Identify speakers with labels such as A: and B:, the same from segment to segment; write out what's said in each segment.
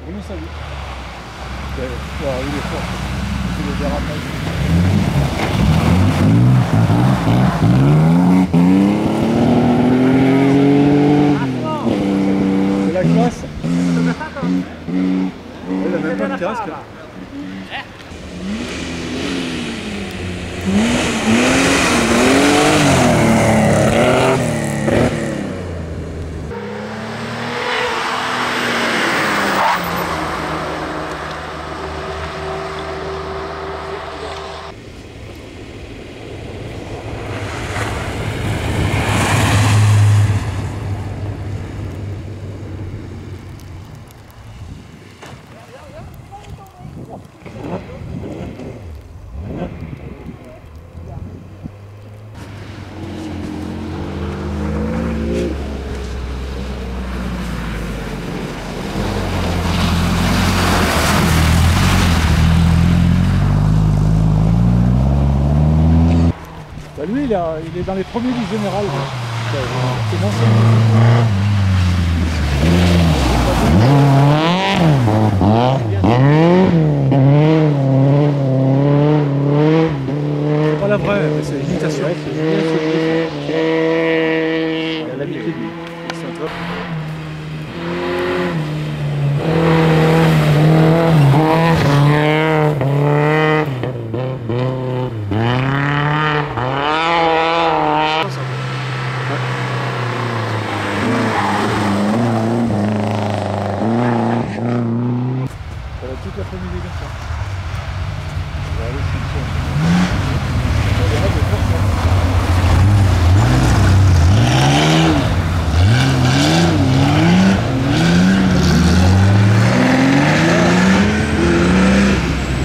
A: Salut. Ouais, ouais, il est fort. C'est le dérapage. La classe. Il, est dans les premiers du général. C'est mon seul. C'est pas la vraie, mais c'est l'imitation. Il a l'habitude, lui. C'est un top. Ça va toute l'après-midi comme ça. On va aller sur le son. On verra de faire ça.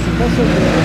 A: C'est pas ça le- ça va rester. Ça va rester.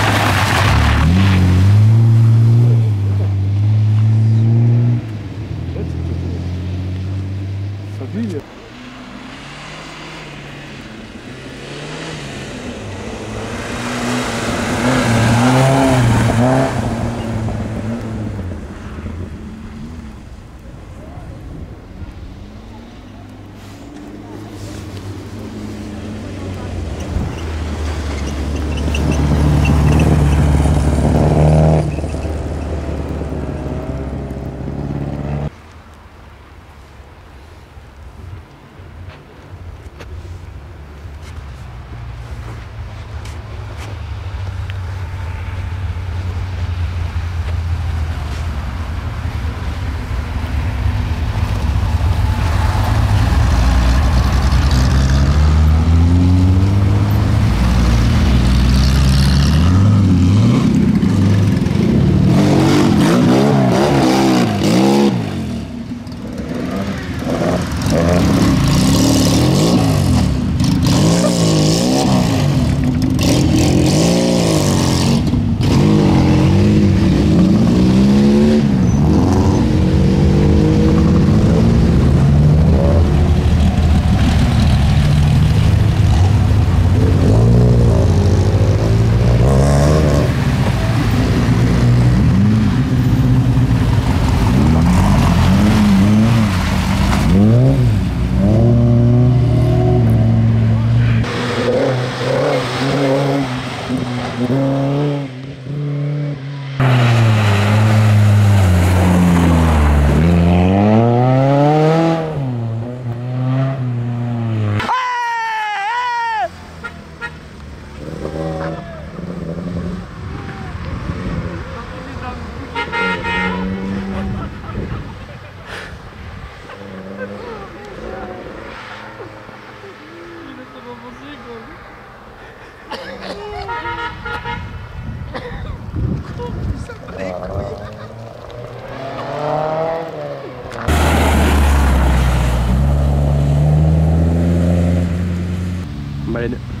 B: playing
C: it.